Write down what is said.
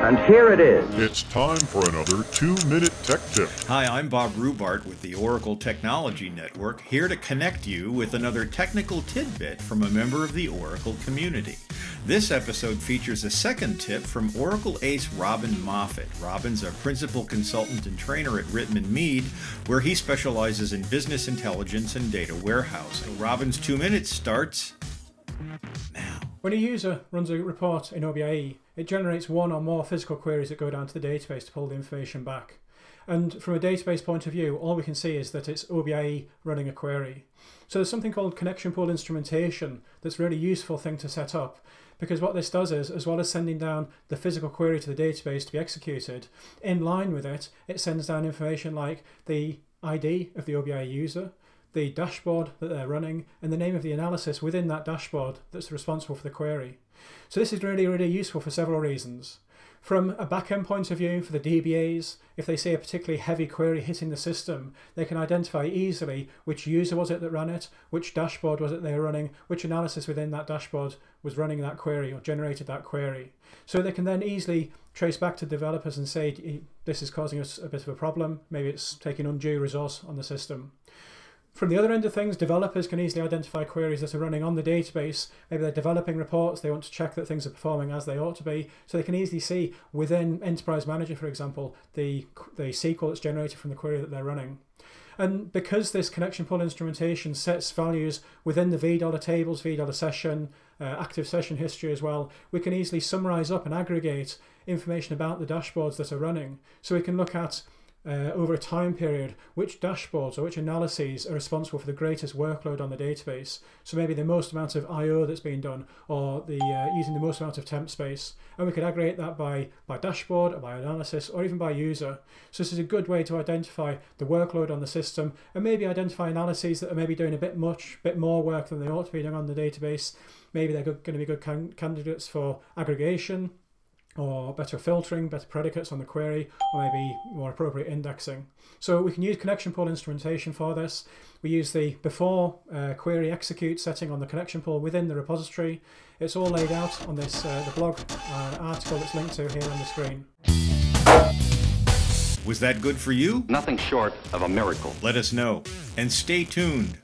And here it is. It's time for another two minute tech tip. Hi, I'm Bob Rhubart with the Oracle Technology Network, here to connect you with another technical tidbit from a member of the Oracle community. This episode features a second tip from Oracle ace Robin Moffatt. Robin's a principal consultant and trainer at Rittman Mead, where he specializes in business intelligence and data warehousing. Robin's two minutes starts now. When a user runs a report in OBIEE, it generates one or more physical queries that go down to the database to pull the information back. And from a database point of view, all we can see is that it's OBIEE running a query. So there's something called connection pool instrumentation that's a really useful thing to set up because what this does is, as well as sending down the physical query to the database to be executed, in line with it, it sends down information like the ID of the OBIEE user, the dashboard that they're running, and the name of the analysis within that dashboard that's responsible for the query. So this is really, really useful for several reasons. From a backend point of view, for the DBAs, if they see a particularly heavy query hitting the system, they can identify easily which user was it that ran it, which dashboard was it they were running, which analysis within that dashboard was running that query or generated that query. So they can then easily trace back to developers and say, this is causing us a bit of a problem, maybe it's taking undue resource on the system. From the other end of things, developers can easily identify queries that are running on the database. Maybe they're developing reports, they want to check that things are performing as they ought to be. So they can easily see within Enterprise Manager, for example, the, the SQL that's generated from the query that they're running. And because this connection pool instrumentation sets values within the VDollar tables, VDollar session, uh, active session history as well, we can easily summarize up and aggregate information about the dashboards that are running. So we can look at uh, over a time period, which dashboards or which analyses are responsible for the greatest workload on the database. So maybe the most amount of I/O that's being done, or the uh, using the most amount of temp space, and we could aggregate that by by dashboard, or by analysis, or even by user. So this is a good way to identify the workload on the system, and maybe identify analyses that are maybe doing a bit much, bit more work than they ought to be doing on the database. Maybe they're going to be good can candidates for aggregation or better filtering, better predicates on the query, or maybe more appropriate indexing. So we can use connection pool instrumentation for this. We use the before uh, query execute setting on the connection pool within the repository. It's all laid out on this uh, the blog uh, article that's linked to here on the screen. Was that good for you? Nothing short of a miracle. Let us know. And stay tuned.